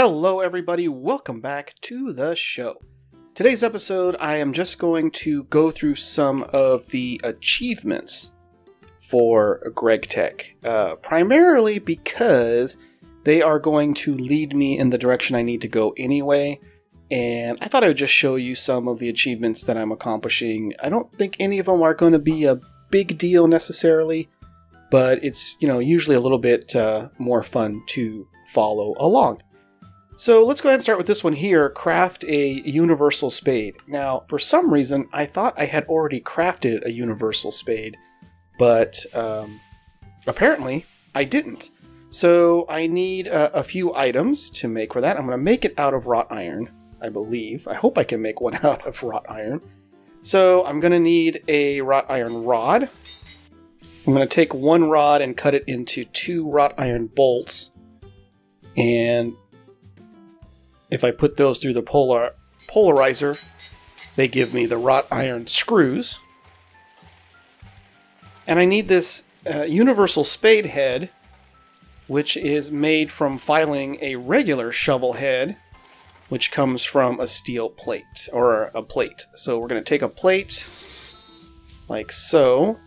Hello, everybody. Welcome back to the show. Today's episode, I am just going to go through some of the achievements for GregTech, uh, primarily because they are going to lead me in the direction I need to go anyway. And I thought I would just show you some of the achievements that I'm accomplishing. I don't think any of them are going to be a big deal necessarily, but it's, you know, usually a little bit uh, more fun to follow along. So let's go ahead and start with this one here, craft a universal spade. Now, for some reason, I thought I had already crafted a universal spade, but um, apparently I didn't. So I need a few items to make for that. I'm going to make it out of wrought iron, I believe. I hope I can make one out of wrought iron. So I'm going to need a wrought iron rod. I'm going to take one rod and cut it into two wrought iron bolts. And if I put those through the polar polarizer, they give me the wrought iron screws. And I need this uh, universal spade head, which is made from filing a regular shovel head, which comes from a steel plate, or a plate. So we're going to take a plate, like so,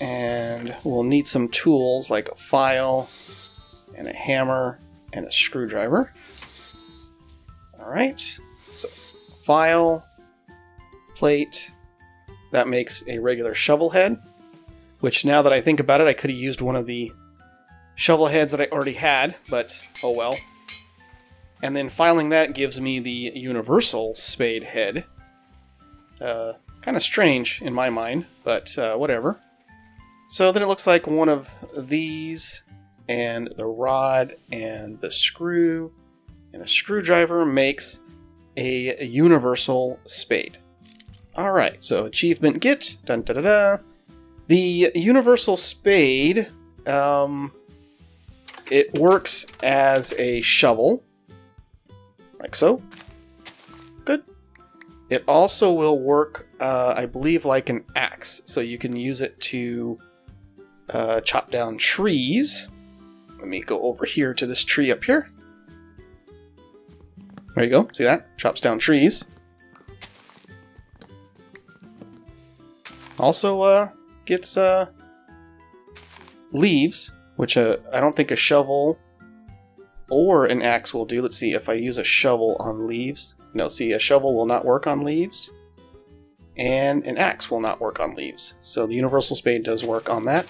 and we'll need some tools like a file, and a hammer, and a screwdriver. Right, so file, plate, that makes a regular shovel head, which now that I think about it, I could have used one of the shovel heads that I already had, but oh well. And then filing that gives me the universal spade head. Uh, kind of strange in my mind, but uh, whatever. So then it looks like one of these, and the rod, and the screw, and a screwdriver makes a, universal spade. Alright, so achievement get, dun da da da. The universal spade, um, it works as a shovel, like so. Good. It also will work, uh, I believe, like an axe, so you can use it to uh, chop down trees. Let me go over here to this tree up here. There you go. See that? Chops down trees. Also, uh, gets, uh, leaves, which, uh, I don't think a shovel or an axe will do. Let's see if I use a shovel on leaves. No, see, a shovel will not work on leaves. And an axe will not work on leaves. So the universal spade does work on that.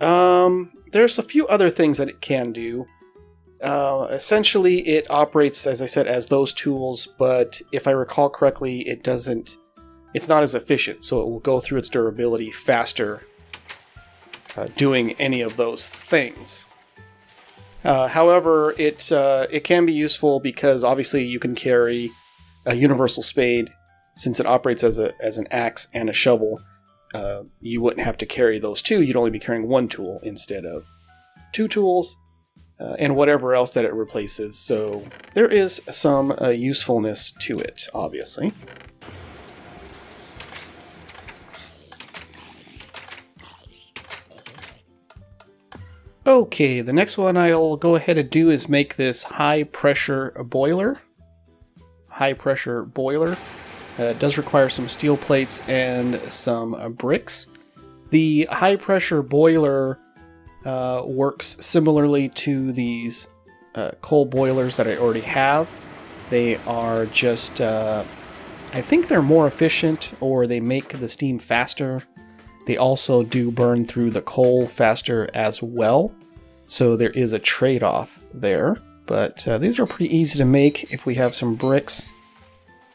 Um, there's a few other things that it can do. Uh, essentially, it operates, as I said, as those tools, but if I recall correctly, it doesn't. It's not as efficient, so it will go through its durability faster uh, doing any of those things. Uh, however, it uh, it can be useful because obviously you can carry a universal spade since it operates as a as an axe and a shovel. Uh, you wouldn't have to carry those two; you'd only be carrying one tool instead of two tools uh, and whatever else that it replaces. So there is some uh, usefulness to it, obviously. Okay, the next one I'll go ahead and do is make this high pressure boiler. High pressure boiler. Uh, does require some steel plates and some uh, bricks. The high pressure boiler uh, works similarly to these uh, coal boilers that I already have. They are just, uh, I think they're more efficient or they make the steam faster. They also do burn through the coal faster as well. So there is a trade-off there. But uh, these are pretty easy to make if we have some bricks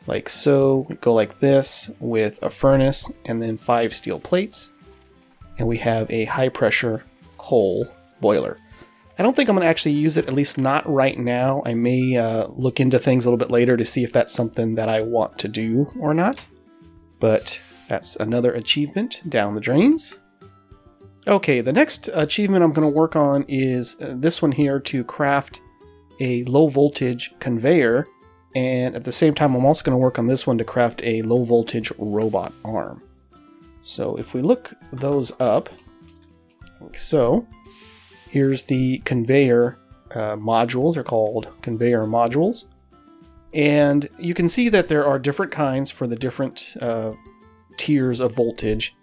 like so. We go like this with a furnace and then five steel plates. And we have a high pressure coal boiler. I don't think I'm going to actually use it, at least not right now. I may uh, look into things a little bit later to see if that's something that I want to do or not. But that's another achievement down the drains. Okay, the next achievement I'm going to work on is uh, this one here to craft a low voltage conveyor. And at the same time, I'm also going to work on this one to craft a low voltage robot arm. So if we look those up, like so. Here's the conveyor uh, modules. They're called conveyor modules. And you can see that there are different kinds for the different uh, tiers of voltage.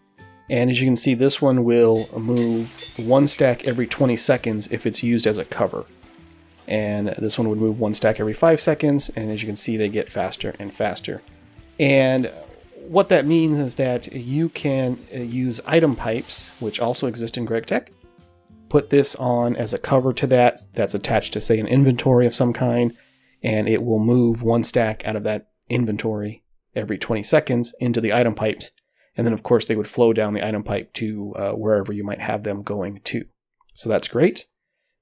And as you can see, this one will move one stack every 20 seconds if it's used as a cover. And this one would move one stack every 5 seconds, and as you can see, they get faster and faster. And what that means is that you can uh, use item pipes, which also exist in GregTech, put this on as a cover to that that's attached to, say, an inventory of some kind, and it will move one stack out of that inventory every 20 seconds into the item pipes. And then, of course, they would flow down the item pipe to uh, wherever you might have them going to. So that's great.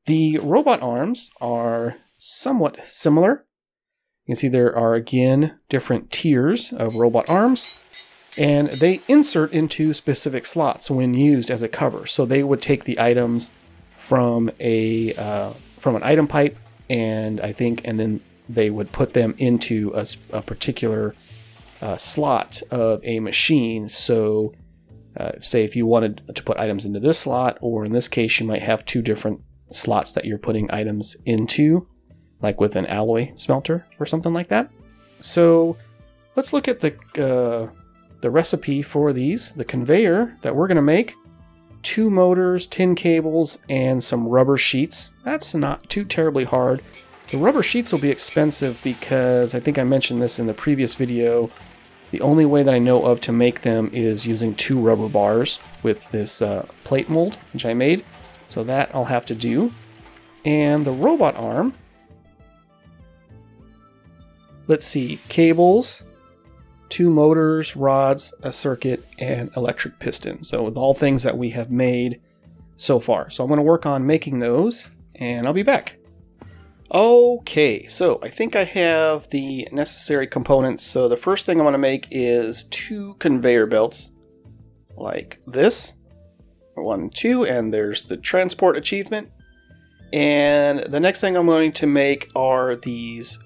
The robot arms are somewhat similar. Can see there are again different tiers of robot arms and they insert into specific slots when used as a cover. So they would take the items from a uh, from an item pipe and I think and then they would put them into a, a particular uh, slot of a machine. So, uh, say if you wanted to put items into this slot, or in this case, you might have two different slots that you're putting items into, like with an alloy smelter or something like that. So, let's look at the uh, the recipe for these. The conveyor that we're going to make two motors, tin cables, and some rubber sheets. That's not too terribly hard. The rubber sheets will be expensive because I think I mentioned this in the previous video. The only way that I know of to make them is using two rubber bars with this uh, plate mold, which I made. So that I'll have to do. And the robot arm, let's see, cables, two motors, rods, a circuit, and electric piston. So with all things that we have made so far. So I'm going to work on making those, and I'll be back. Okay, so I think I have the necessary components. So the first thing I want to make is two conveyor belts like this. One, two, and there's the transport achievement. And the next thing I'm going to make are these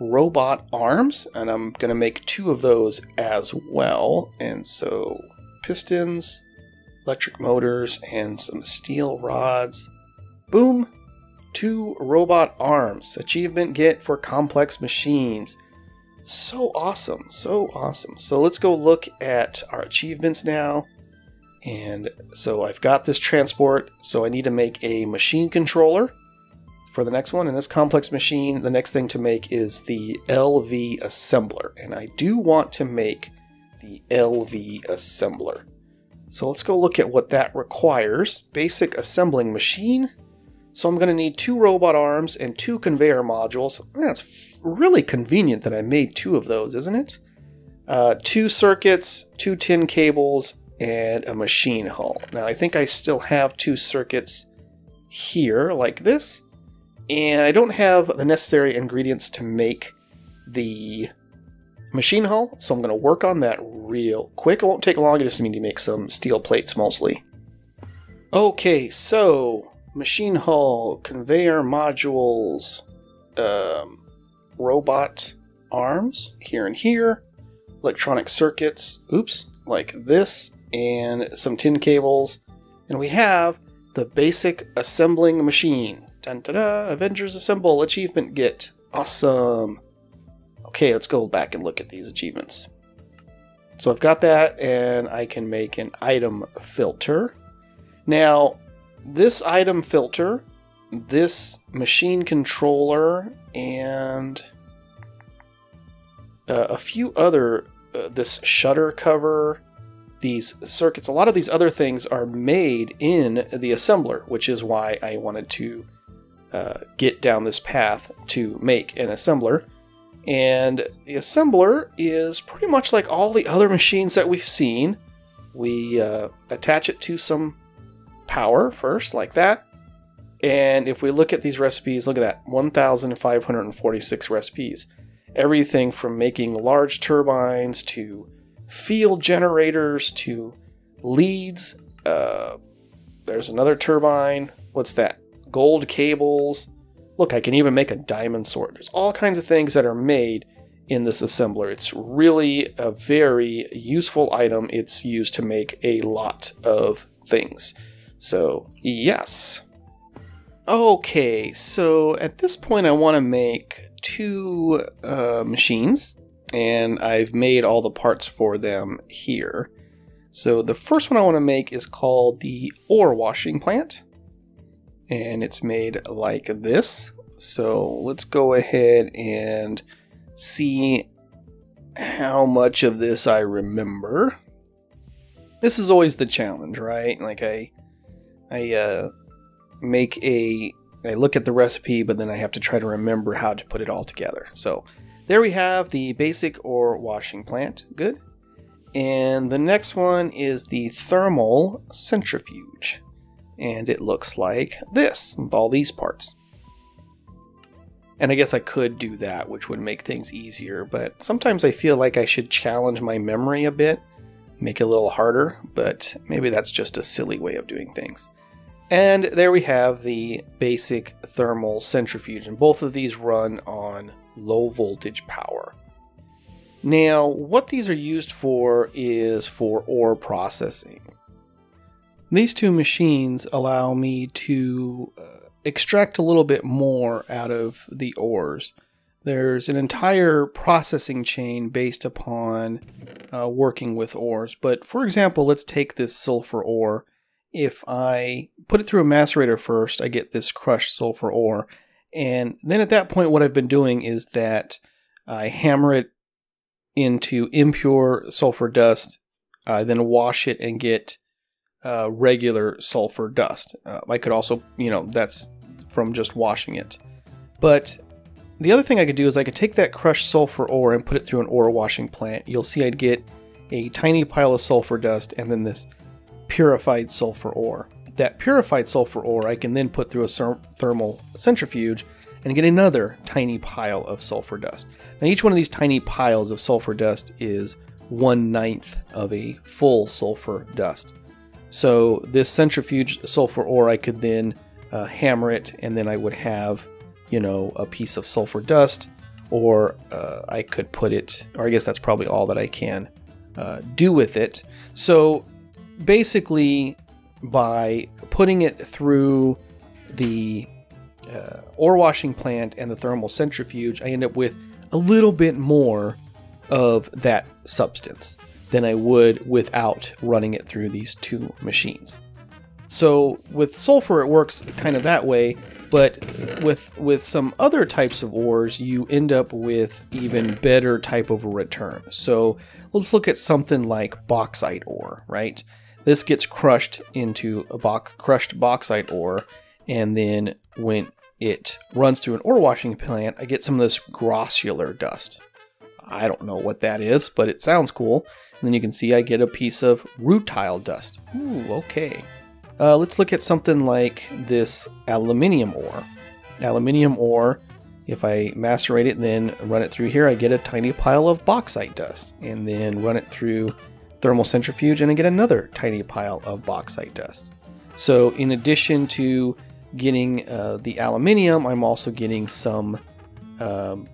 robot arms, and I'm going to make two of those as well. And so pistons, electric motors, and some steel rods. Boom! Two robot arms. Achievement get for complex machines. So awesome. So awesome. So let's go look at our achievements now. And so I've got this transport, so I need to make a machine controller for the next one. In this complex machine, the next thing to make is the LV assembler. And I do want to make the LV assembler. So let's go look at what that requires. Basic assembling machine. So I'm going to need two robot arms and two conveyor modules. That's really convenient that I made two of those, isn't it? Uh, two circuits, two tin cables, and a machine hull. Now I think I still have two circuits here like this, and I don't have the necessary ingredients to make the machine hull, so I'm going to work on that real quick. It won't take long, I just need to make some steel plates mostly. Okay, so machine hull, conveyor modules, um, robot arms here and here, electronic circuits, oops, like this, and some tin cables. And we have the basic assembling machine. Dun Avengers Assemble achievement get. Awesome. Okay, let's go back and look at these achievements. So I've got that, and I can make an item filter. Now, this item filter, this machine controller, and uh, a few other, uh, this shutter cover, these circuits, a lot of these other things are made in the assembler, which is why I wanted to uh, get down this path to make an assembler. And the assembler is pretty much like all the other machines that we've seen. We uh, attach it to some power first, like that. And if we look at these recipes, look at that 1,546 recipes. Everything from making large turbines to field generators to leads. Uh, there's another turbine. What's that? Gold cables. Look, I can even make a diamond sword. There's all kinds of things that are made in this assembler. It's really a very useful item. It's used to make a lot of things. So, yes. Okay, so at this point, I want to make two uh, machines, and I've made all the parts for them here. So the first one I want to make is called the ore washing plant, and it's made like this. So let's go ahead and see how much of this I remember. This is always the challenge, right? Like I, I uh, make a, I look at the recipe, but then I have to try to remember how to put it all together. So there we have the basic ore washing plant. Good. And the next one is the thermal centrifuge. And it looks like this, with all these parts. And I guess I could do that, which would make things easier, but sometimes I feel like I should challenge my memory a bit, make it a little harder, but maybe that's just a silly way of doing things. And there we have the basic thermal centrifuge, and both of these run on low voltage power. Now, what these are used for is for ore processing. These two machines allow me to uh, extract a little bit more out of the ores. There's an entire processing chain based upon uh, working with ores. But for example, let's take this sulfur ore. If I put it through a macerator first, I get this crushed sulfur ore. And then at that point, what I've been doing is that I hammer it into impure sulfur dust, I then wash it and get uh, regular sulfur dust. Uh, I could also, you know, that's from just washing it. But the other thing I could do is I could take that crushed sulfur ore and put it through an ore washing plant. You'll see I'd get a tiny pile of sulfur dust and then this purified sulfur ore. That purified sulfur ore I can then put through a thermal centrifuge and get another tiny pile of sulfur dust. Now each one of these tiny piles of sulfur dust is one ninth of a full sulfur dust. So this centrifuge sulfur ore I could then uh, hammer it and then I would have, you know, a piece of sulfur dust or uh, I could put it, or I guess that's probably all that I can uh, do with it. So basically by putting it through the uh, ore washing plant and the thermal centrifuge, I end up with a little bit more of that substance than I would without running it through these two machines. So with sulfur, it works kind of that way, but with with some other types of ores, you end up with even better type of a return. So let's look at something like bauxite ore, right? This gets crushed into a box, crushed bauxite ore, and then when it runs through an ore washing plant, I get some of this grossular dust. I don't know what that is, but it sounds cool. And then you can see I get a piece of rutile dust. Ooh, okay. Uh, let's look at something like this aluminium ore. Aluminium ore, if I macerate it and then run it through here, I get a tiny pile of bauxite dust. And then run it through thermal centrifuge and I get another tiny pile of bauxite dust. So in addition to getting uh, the aluminium, I'm also getting some um,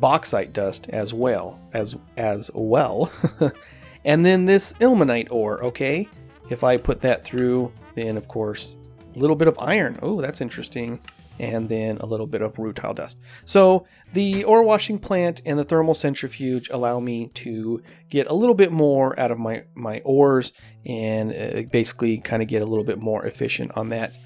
bauxite dust as well as as well. and then this ilmenite ore, okay? If I put that through, then of course, a little bit of iron. Oh, that's interesting. And then a little bit of rutile dust. So the ore washing plant and the thermal centrifuge allow me to get a little bit more out of my, my ores and uh, basically kind of get a little bit more efficient on that.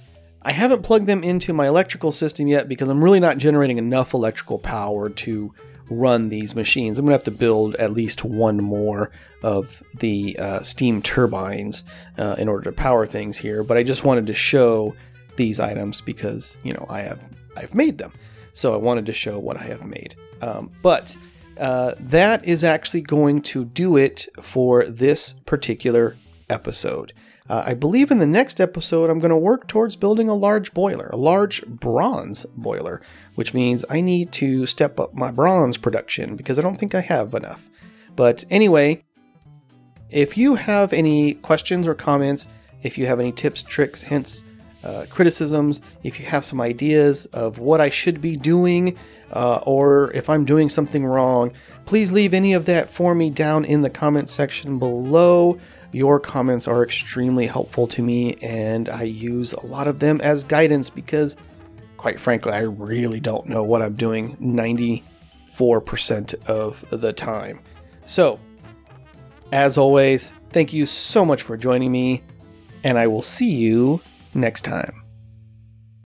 I haven't plugged them into my electrical system yet because I'm really not generating enough electrical power to run these machines. I'm going to have to build at least one more of the uh, steam turbines uh, in order to power things here, but I just wanted to show these items because, you know, I have I've made them. So I wanted to show what I have made. Um, but uh, that is actually going to do it for this particular episode. Uh, I believe in the next episode, I'm going to work towards building a large boiler, a large bronze boiler, which means I need to step up my bronze production because I don't think I have enough. But anyway, if you have any questions or comments, if you have any tips, tricks, hints, uh, criticisms, if you have some ideas of what I should be doing, uh, or if I'm doing something wrong, please leave any of that for me down in the comment section below. Your comments are extremely helpful to me, and I use a lot of them as guidance because quite frankly, I really don't know what I'm doing 94% of the time. So, as always, thank you so much for joining me, and I will see you next time.